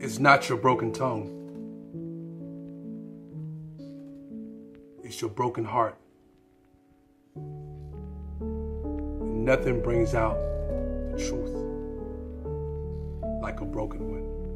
It's not your broken tongue. It's your broken heart. Nothing brings out the truth like a broken one.